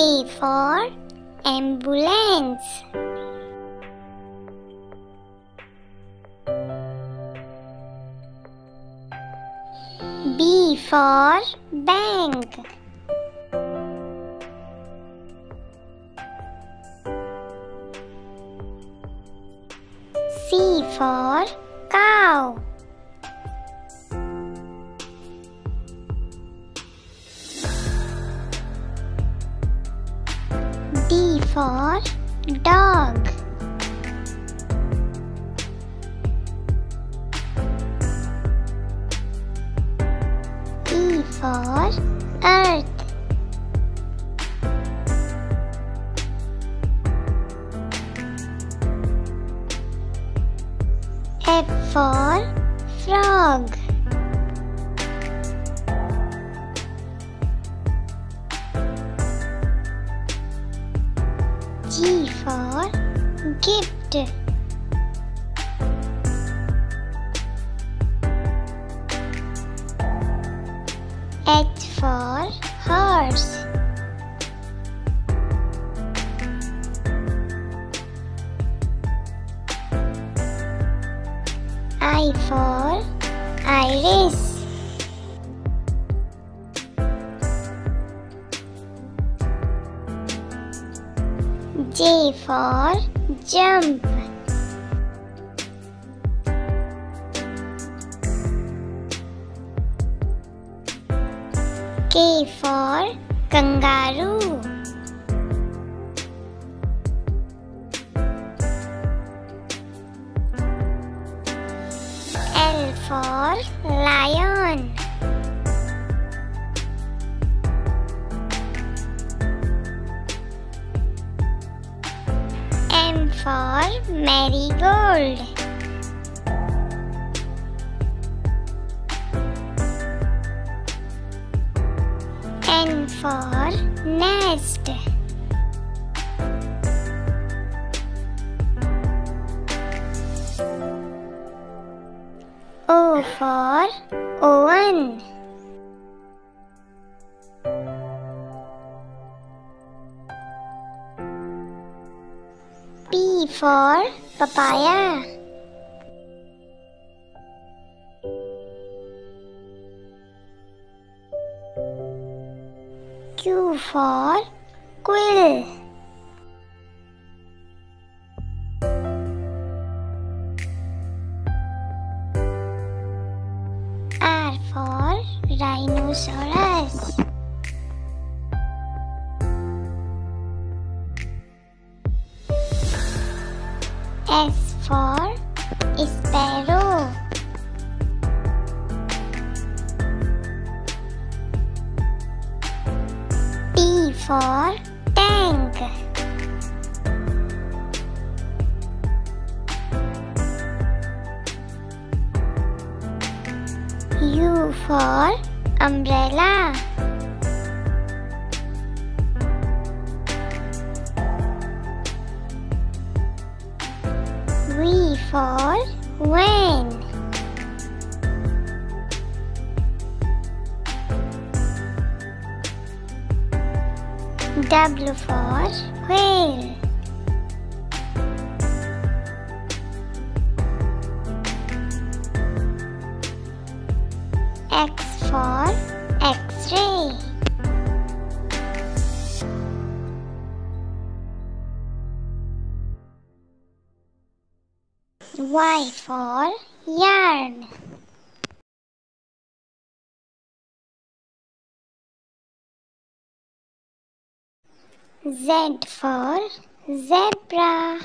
A for ambulance. B for bank. C for cow. For dog. E for earth. F for frog. G for gift. H for horse. I for iris. J for jump. K for kangaroo. L for lion. For marigold. N for nest. O for oven. P for papaya. Q for quill. R for rhinoceros. S for sparrow. T for tank. U for umbrella. For van. W for whale. X for X-ray. Y for yarn. Z for zebra.